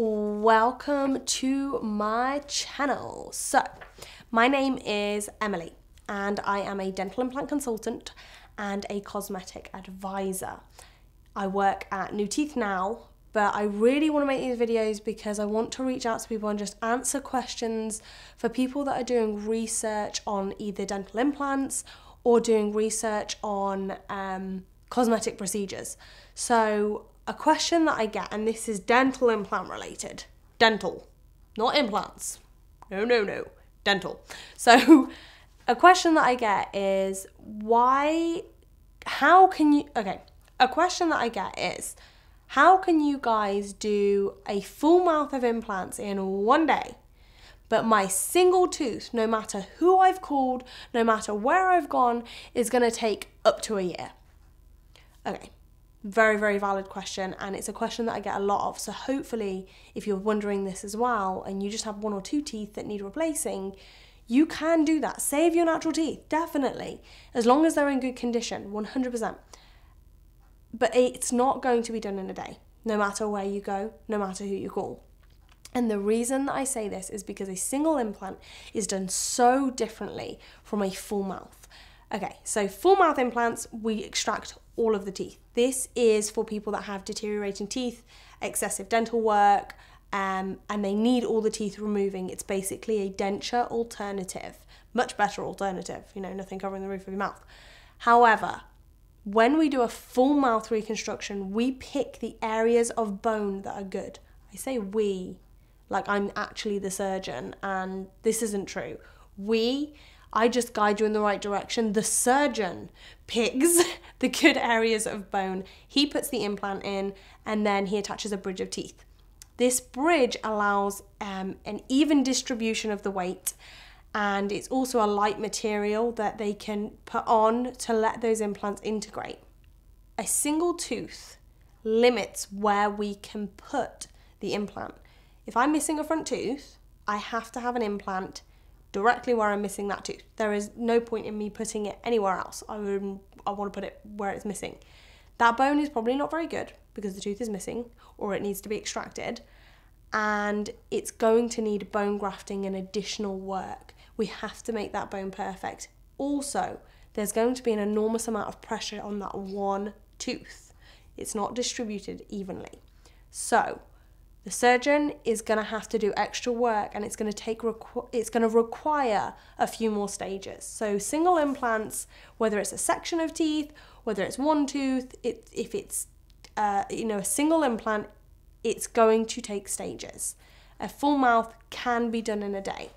Welcome to my channel. So, my name is Emily and I am a dental implant consultant and a cosmetic advisor. I work at New Teeth Now, but I really want to make these videos because I want to reach out to people and just answer questions for people that are doing research on either dental implants or doing research on um, cosmetic procedures. So, a question that I get, and this is dental implant related dental, not implants. No, no, no, dental. So, a question that I get is why, how can you, okay, a question that I get is, how can you guys do a full mouth of implants in one day? But my single tooth, no matter who I've called, no matter where I've gone, is going to take up to a year. Okay, very, very valid question, and it's a question that I get a lot of. So, hopefully, if you're wondering this as well and you just have one or two teeth that need replacing, you can do that. Save your natural teeth, definitely, as long as they're in good condition, 100% but it's not going to be done in a day, no matter where you go, no matter who you call. And the reason that I say this is because a single implant is done so differently from a full mouth. Okay, so full mouth implants, we extract all of the teeth. This is for people that have deteriorating teeth, excessive dental work, um, and they need all the teeth removing. It's basically a denture alternative, much better alternative, you know, nothing covering the roof of your mouth. However, when we do a full mouth reconstruction, we pick the areas of bone that are good. I say we, like I'm actually the surgeon, and this isn't true. We, I just guide you in the right direction. The surgeon picks the good areas of bone. He puts the implant in, and then he attaches a bridge of teeth. This bridge allows um, an even distribution of the weight and it's also a light material that they can put on to let those implants integrate. A single tooth limits where we can put the implant. If I'm missing a front tooth, I have to have an implant directly where I'm missing that tooth. There is no point in me putting it anywhere else. I would I want to put it where it's missing. That bone is probably not very good because the tooth is missing or it needs to be extracted and it's going to need bone grafting and additional work. We have to make that bone perfect. Also, there's going to be an enormous amount of pressure on that one tooth. It's not distributed evenly. So, the surgeon is going to have to do extra work and it's going to take it's going to require a few more stages. So single implants, whether it's a section of teeth, whether it's one tooth, it, if it's uh, you know a single implant, it's going to take stages. A full mouth can be done in a day.